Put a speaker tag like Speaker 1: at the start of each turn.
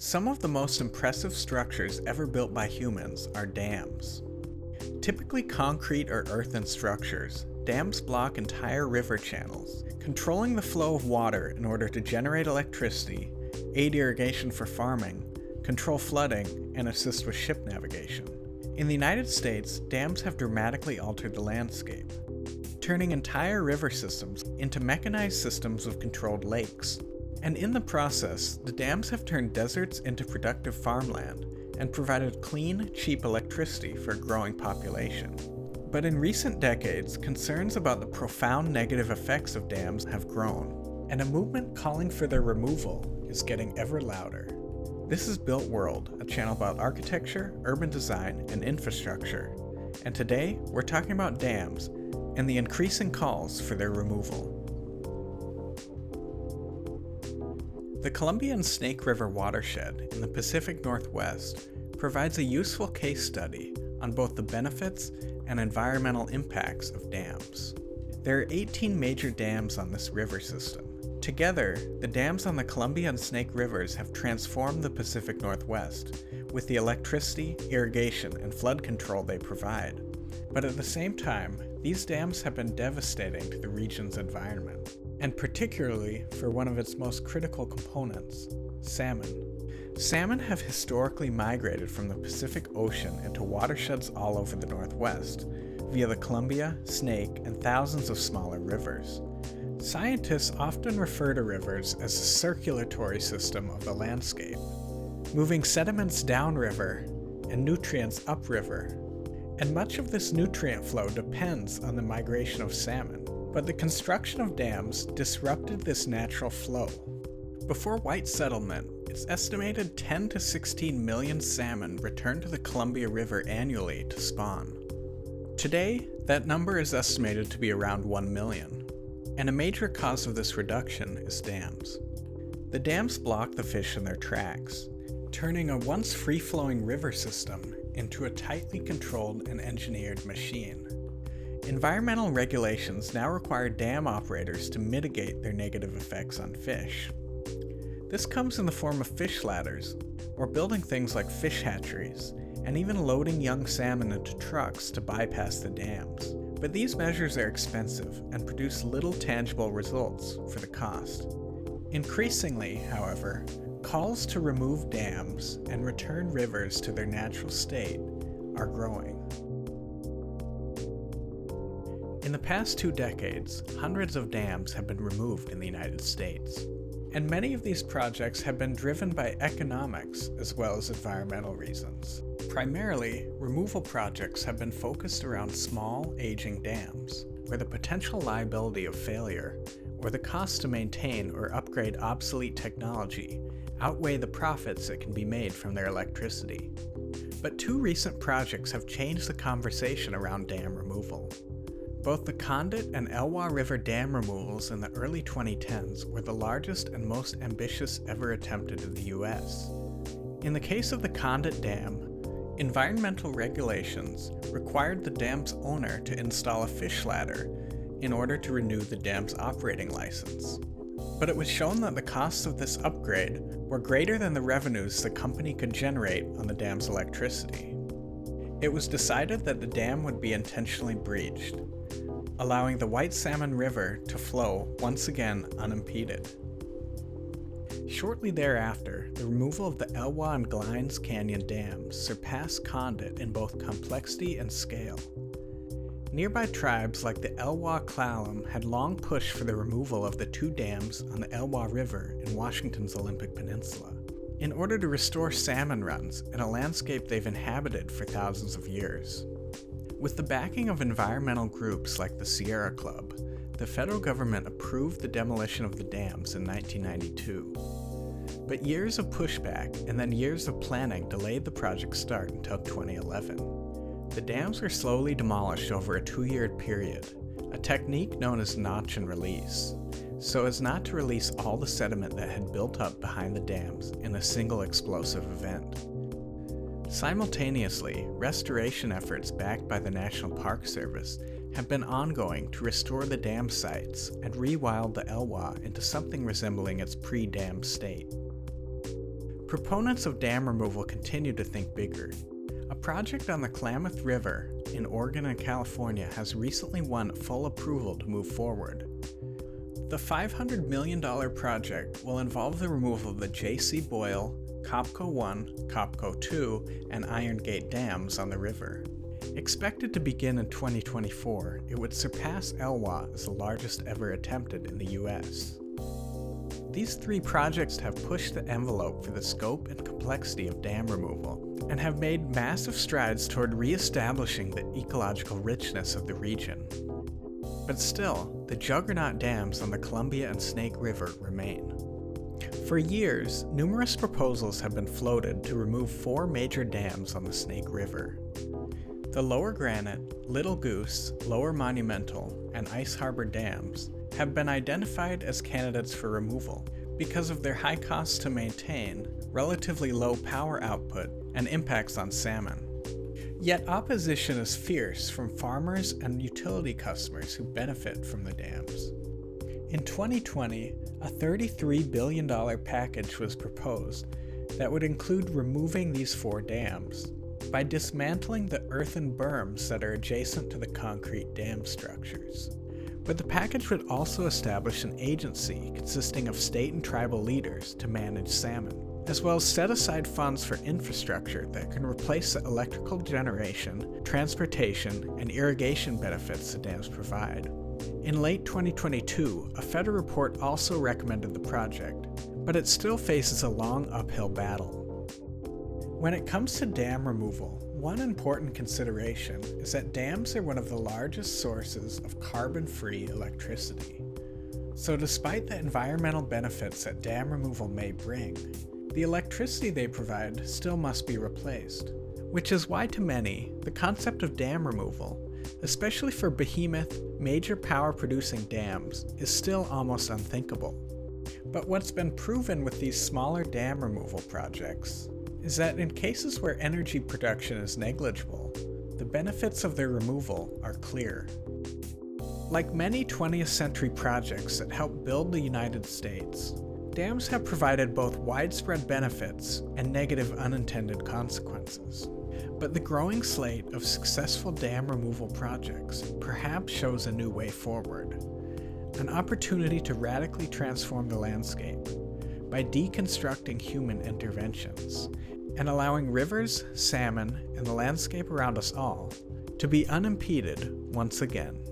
Speaker 1: Some of the most impressive structures ever built by humans are dams. Typically concrete or earthen structures, dams block entire river channels, controlling the flow of water in order to generate electricity, aid irrigation for farming, control flooding, and assist with ship navigation. In the United States, dams have dramatically altered the landscape, turning entire river systems into mechanized systems of controlled lakes. And in the process, the dams have turned deserts into productive farmland and provided clean, cheap electricity for a growing population. But in recent decades, concerns about the profound negative effects of dams have grown, and a movement calling for their removal is getting ever louder. This is Built World, a channel about architecture, urban design, and infrastructure. And today, we're talking about dams and the increasing calls for their removal. The Columbia and Snake River watershed in the Pacific Northwest provides a useful case study on both the benefits and environmental impacts of dams. There are 18 major dams on this river system. Together, the dams on the Columbia and Snake Rivers have transformed the Pacific Northwest with the electricity, irrigation, and flood control they provide. But at the same time, these dams have been devastating to the region's environment, and particularly for one of its most critical components, salmon. Salmon have historically migrated from the Pacific Ocean into watersheds all over the Northwest via the Columbia, Snake, and thousands of smaller rivers. Scientists often refer to rivers as the circulatory system of the landscape, moving sediments downriver and nutrients upriver. And much of this nutrient flow depends on the migration of salmon, but the construction of dams disrupted this natural flow. Before white settlement, it's estimated 10 to 16 million salmon return to the Columbia River annually to spawn. Today, that number is estimated to be around 1 million, and a major cause of this reduction is dams. The dams block the fish in their tracks, turning a once free flowing river system into a tightly controlled and engineered machine. Environmental regulations now require dam operators to mitigate their negative effects on fish. This comes in the form of fish ladders, or building things like fish hatcheries, and even loading young salmon into trucks to bypass the dams. But these measures are expensive and produce little tangible results for the cost. Increasingly, however, calls to remove dams and return rivers to their natural state are growing. In the past two decades, hundreds of dams have been removed in the United States. And many of these projects have been driven by economics as well as environmental reasons. Primarily, removal projects have been focused around small, aging dams, where the potential liability of failure, or the cost to maintain or upgrade obsolete technology, outweigh the profits that can be made from their electricity. But two recent projects have changed the conversation around dam removal. Both the Condit and Elwha River dam removals in the early 2010s were the largest and most ambitious ever attempted in the US. In the case of the Condit Dam, environmental regulations required the dam's owner to install a fish ladder in order to renew the dam's operating license. But it was shown that the costs of this upgrade were greater than the revenues the company could generate on the dam's electricity. It was decided that the dam would be intentionally breached, allowing the White Salmon River to flow once again unimpeded. Shortly thereafter, the removal of the Elwha and Glines Canyon dams surpassed Condit in both complexity and scale. Nearby tribes like the Elwha Klallam had long pushed for the removal of the two dams on the Elwha River in Washington's Olympic Peninsula, in order to restore salmon runs in a landscape they've inhabited for thousands of years. With the backing of environmental groups like the Sierra Club, the federal government approved the demolition of the dams in 1992. But years of pushback and then years of planning delayed the project's start until 2011. The dams were slowly demolished over a two year period, a technique known as notch and release, so as not to release all the sediment that had built up behind the dams in a single explosive event. Simultaneously, restoration efforts backed by the National Park Service have been ongoing to restore the dam sites and rewild the Elwha into something resembling its pre-dam state. proponents of dam removal continue to think bigger. A project on the Klamath River in Oregon and California has recently won full approval to move forward. The $500 million project will involve the removal of the J.C. Boyle, Copco 1, Copco 2, and Iron Gate dams on the river. Expected to begin in 2024, it would surpass Elwha as the largest ever attempted in the US. These three projects have pushed the envelope for the scope and complexity of dam removal, and have made massive strides toward re-establishing the ecological richness of the region. But still, the juggernaut dams on the Columbia and Snake River remain. For years, numerous proposals have been floated to remove four major dams on the Snake River. The Lower Granite, Little Goose, Lower Monumental, and Ice Harbor dams have been identified as candidates for removal because of their high costs to maintain, relatively low power output, and impacts on salmon. Yet opposition is fierce from farmers and utility customers who benefit from the dams. In 2020, a $33 billion package was proposed that would include removing these four dams by dismantling the earthen berms that are adjacent to the concrete dam structures. But the package would also establish an agency consisting of state and tribal leaders to manage salmon as well as set aside funds for infrastructure that can replace the electrical generation, transportation, and irrigation benefits the dams provide. In late 2022, a federal report also recommended the project, but it still faces a long uphill battle. When it comes to dam removal, one important consideration is that dams are one of the largest sources of carbon free electricity. So, despite the environmental benefits that dam removal may bring, the electricity they provide still must be replaced. Which is why, to many, the concept of dam removal, especially for behemoth, major power producing dams, is still almost unthinkable. But what's been proven with these smaller dam removal projects is that in cases where energy production is negligible, the benefits of their removal are clear. Like many 20th century projects that helped build the United States, dams have provided both widespread benefits and negative unintended consequences. But the growing slate of successful dam removal projects perhaps shows a new way forward an opportunity to radically transform the landscape by deconstructing human interventions and allowing rivers, salmon, and the landscape around us all to be unimpeded once again.